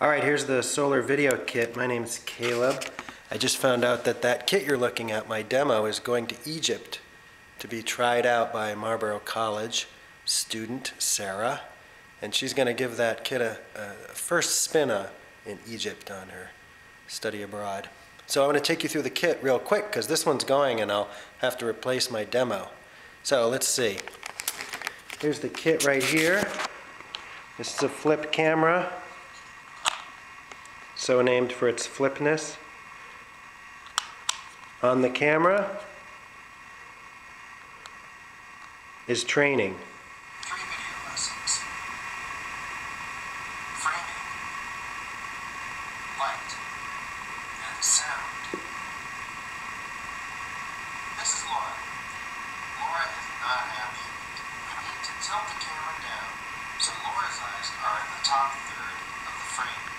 All right, here's the solar video kit. My name's Caleb. I just found out that that kit you're looking at, my demo, is going to Egypt to be tried out by Marlboro College student Sarah, and she's going to give that kit a, a first spin uh, in Egypt on her study abroad. So I'm going to take you through the kit real quick because this one's going and I'll have to replace my demo. So let's see. Here's the kit right here. This is a flip camera, so named for its flipness. On the camera is training. Tilt the camera down so Laura's eyes are in the top third of the frame.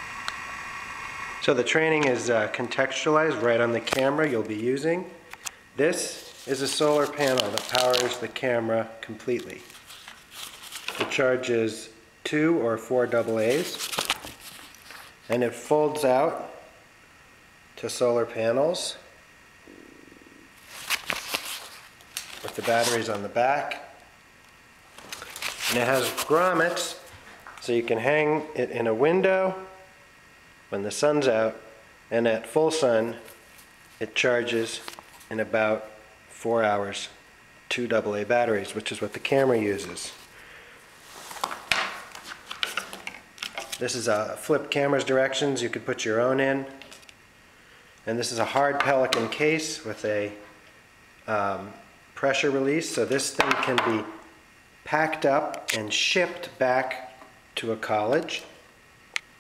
So the training is uh, contextualized right on the camera you'll be using. This is a solar panel that powers the camera completely. It charges two or four AA's and it folds out to solar panels with the batteries on the back. And it has grommets so you can hang it in a window when the sun's out, and at full sun, it charges in about four hours, two AA batteries, which is what the camera uses. This is a flip camera's directions. You could put your own in. And this is a hard Pelican case with a um, pressure release. So this thing can be packed up and shipped back to a college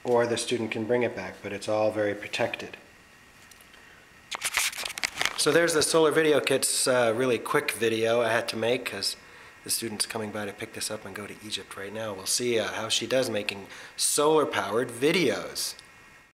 or the student can bring it back, but it's all very protected. So there's the solar video kit's uh, really quick video I had to make because the student's coming by to pick this up and go to Egypt right now. We'll see uh, how she does making solar powered videos.